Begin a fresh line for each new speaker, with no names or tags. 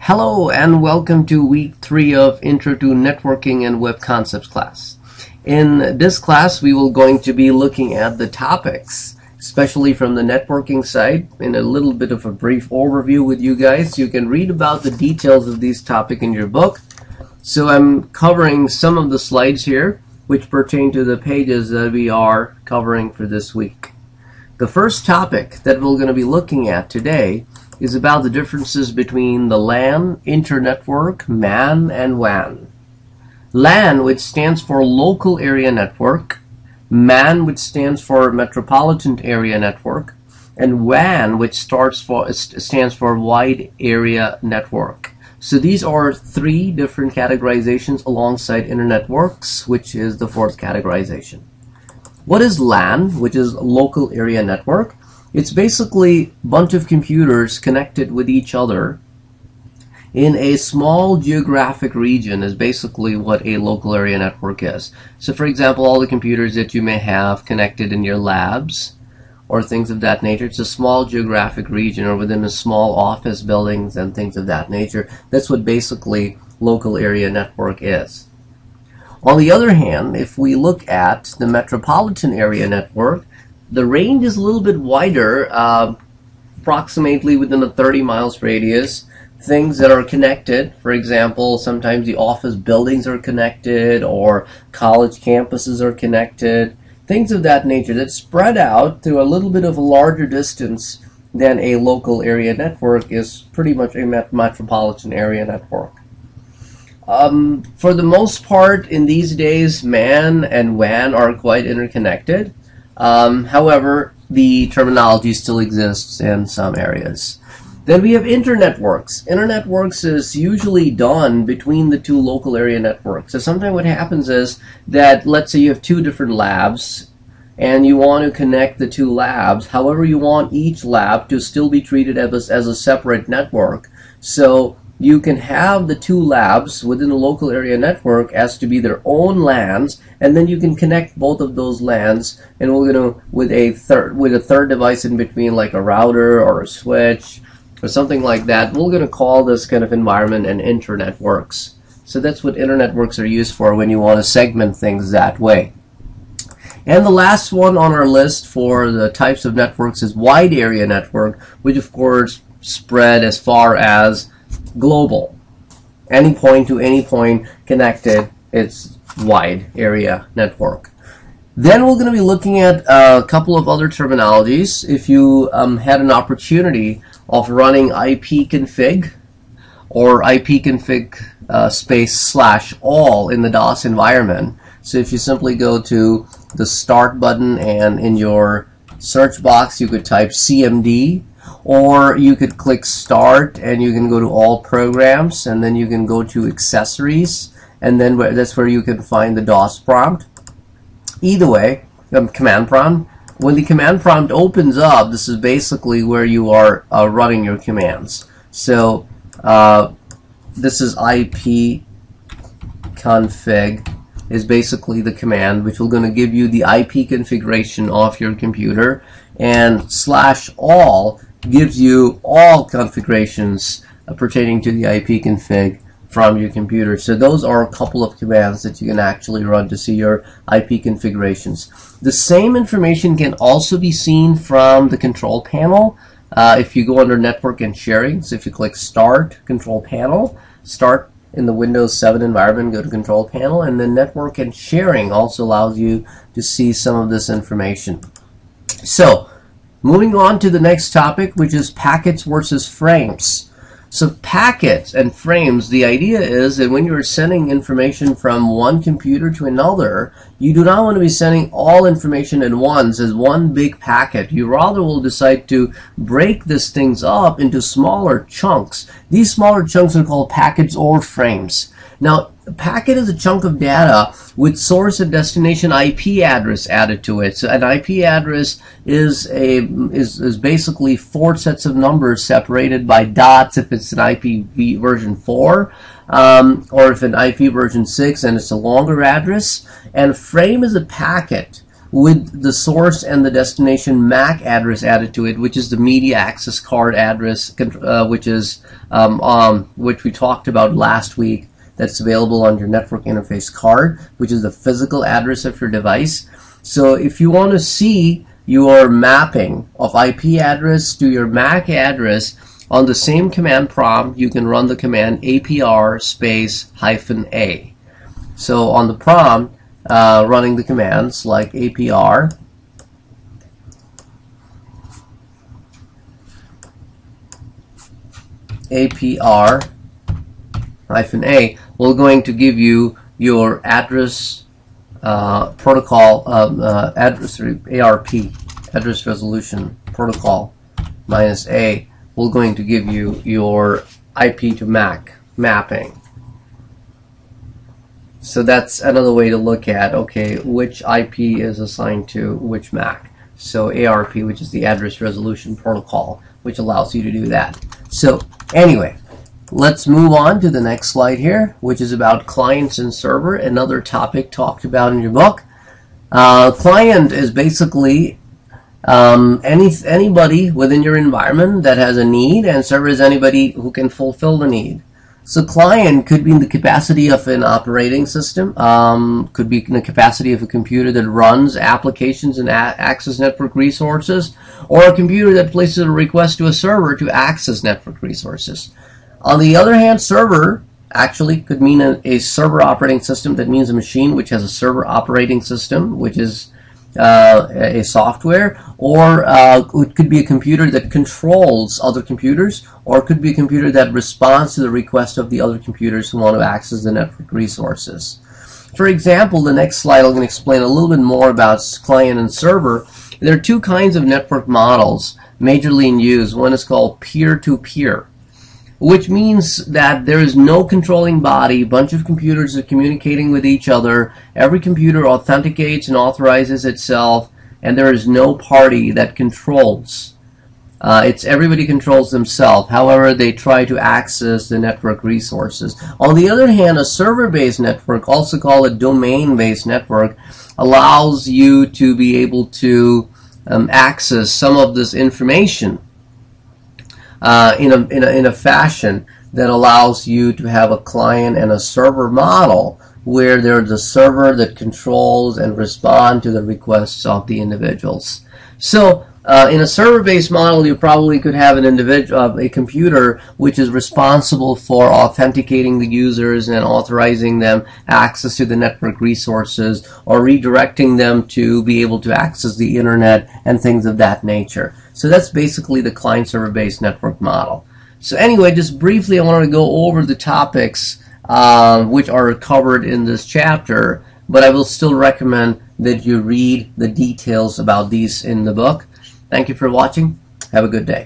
Hello and welcome to week three of Intro to Networking and Web Concepts class. In this class, we will going to be looking at the topics, especially from the networking side, in a little bit of a brief overview with you guys. You can read about the details of these topic in your book. So I'm covering some of the slides here, which pertain to the pages that we are covering for this week. The first topic that we're going to be looking at today is about the differences between the LAN, Internetwork, MAN, and WAN. LAN, which stands for Local Area Network, MAN, which stands for Metropolitan Area Network, and WAN, which starts for, stands for Wide Area Network. So these are three different categorizations alongside Internetworks, which is the fourth categorization. What is LAN, which is Local Area Network? It's basically a bunch of computers connected with each other in a small geographic region is basically what a local area network is. So for example, all the computers that you may have connected in your labs or things of that nature, it's a small geographic region or within a small office buildings and things of that nature. That's what basically local area network is. On the other hand, if we look at the metropolitan area network, the range is a little bit wider, uh, approximately within a 30 miles radius. Things that are connected, for example, sometimes the office buildings are connected or college campuses are connected, things of that nature that spread out to a little bit of a larger distance than a local area network is pretty much a met metropolitan area network. Um, for the most part, in these days, MAN and WAN are quite interconnected. Um, however, the terminology still exists in some areas. Then we have internetworks. Internetworks is usually done between the two local area networks. So sometimes what happens is that let's say you have two different labs and you want to connect the two labs. However, you want each lab to still be treated as as a separate network. So you can have the two labs within the local area network as to be their own LANs, and then you can connect both of those LANs, and we're gonna with a third with a third device in between, like a router or a switch or something like that. We're gonna call this kind of environment an internetworks. So that's what internetworks are used for when you want to segment things that way. And the last one on our list for the types of networks is wide area network, which of course spread as far as global. Any point to any point connected, it's wide area network. Then we're going to be looking at a couple of other terminologies. If you um, had an opportunity of running ipconfig or ipconfig uh, space slash all in the DOS environment. So if you simply go to the start button and in your search box you could type cmd or you could click start and you can go to all programs and then you can go to accessories and then that's where you can find the DOS prompt. Either way um, command prompt. When the command prompt opens up this is basically where you are uh, running your commands. So uh, this is IP config is basically the command which will going to give you the IP configuration of your computer. And slash all gives you all configurations uh, pertaining to the IP config from your computer. So those are a couple of commands that you can actually run to see your IP configurations. The same information can also be seen from the control panel. Uh, if you go under network and sharing, so if you click start control panel, start in the Windows 7 environment, go to control panel, and then network and sharing also allows you to see some of this information. So Moving on to the next topic, which is packets versus frames. So packets and frames, the idea is that when you're sending information from one computer to another, you do not want to be sending all information at once as one big packet. You rather will decide to break these things up into smaller chunks. These smaller chunks are called packets or frames. Now, a packet is a chunk of data with source and destination IP address added to it. So an IP address is a is, is basically four sets of numbers separated by dots if it's an IPv version 4 um, or if an IP version 6 and it's a longer address. And frame is a packet with the source and the destination MAC address added to it, which is the media access card address, uh, which is um, um, which we talked about last week. That's available on your network interface card, which is the physical address of your device. So if you want to see your mapping of IP address to your MAC address on the same command prompt, you can run the command arp space hyphen a. So on the prompt, uh, running the commands like arp arp hyphen a will going to give you your address uh, protocol um, uh, address ARP address resolution protocol minus a we're going to give you your IP to MAC mapping so that's another way to look at, okay, which IP is assigned to which MAC. So ARP, which is the Address Resolution Protocol, which allows you to do that. So anyway, let's move on to the next slide here, which is about clients and server, another topic talked about in your book. Uh, client is basically um, any anybody within your environment that has a need, and server is anybody who can fulfill the need. So client could be in the capacity of an operating system, um, could be in the capacity of a computer that runs applications and access network resources, or a computer that places a request to a server to access network resources. On the other hand, server actually could mean a, a server operating system that means a machine which has a server operating system, which is uh, a software, or uh, it could be a computer that controls other computers, or it could be a computer that responds to the request of the other computers who want to access the network resources. For example, the next slide I'm going to explain a little bit more about client and server. There are two kinds of network models majorly in use. One is called peer-to-peer. -peer which means that there is no controlling body. A bunch of computers are communicating with each other. Every computer authenticates and authorizes itself, and there is no party that controls. Uh, it's everybody controls themselves. However, they try to access the network resources. On the other hand, a server-based network, also called a domain-based network, allows you to be able to um, access some of this information uh, in, a, in, a, in a fashion that allows you to have a client and a server model where there's a server that controls and responds to the requests of the individuals. So uh, in a server-based model, you probably could have an individual, uh, a computer which is responsible for authenticating the users and authorizing them access to the network resources or redirecting them to be able to access the internet and things of that nature. So that's basically the client-server based network model. So anyway, just briefly, I wanted to go over the topics uh, which are covered in this chapter, but I will still recommend that you read the details about these in the book. Thank you for watching. Have a good day.